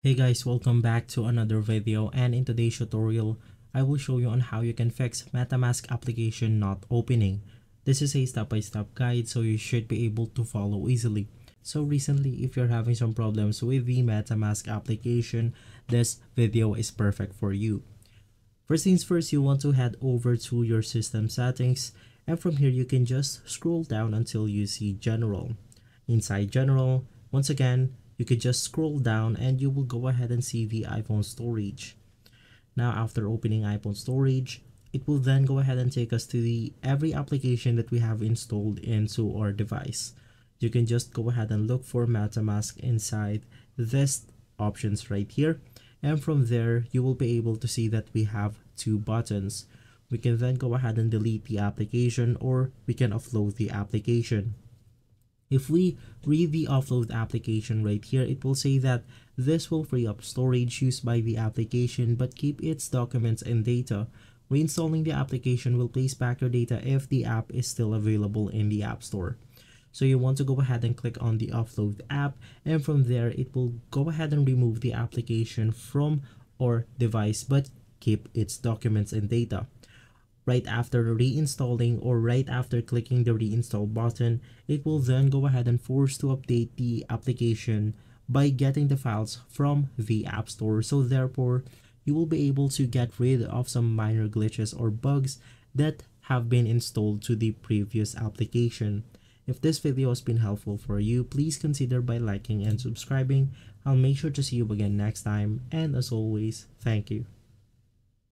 Hey guys, welcome back to another video and in today's tutorial, I will show you on how you can fix MetaMask application not opening. This is a step-by-step -step guide so you should be able to follow easily. So recently, if you're having some problems with the MetaMask application, this video is perfect for you. First things first, you want to head over to your system settings and from here you can just scroll down until you see general. Inside general, once again, you could just scroll down and you will go ahead and see the iPhone storage. Now after opening iPhone storage, it will then go ahead and take us to the every application that we have installed into our device. You can just go ahead and look for MetaMask inside this options right here. And from there, you will be able to see that we have two buttons. We can then go ahead and delete the application or we can offload the application. If we read the offload application right here, it will say that this will free up storage used by the application but keep its documents and data. Reinstalling the application will place back your data if the app is still available in the App Store. So you want to go ahead and click on the offload app and from there it will go ahead and remove the application from our device but keep its documents and data right after reinstalling or right after clicking the reinstall button, it will then go ahead and force to update the application by getting the files from the App Store. So therefore, you will be able to get rid of some minor glitches or bugs that have been installed to the previous application. If this video has been helpful for you, please consider by liking and subscribing. I'll make sure to see you again next time and as always, thank you.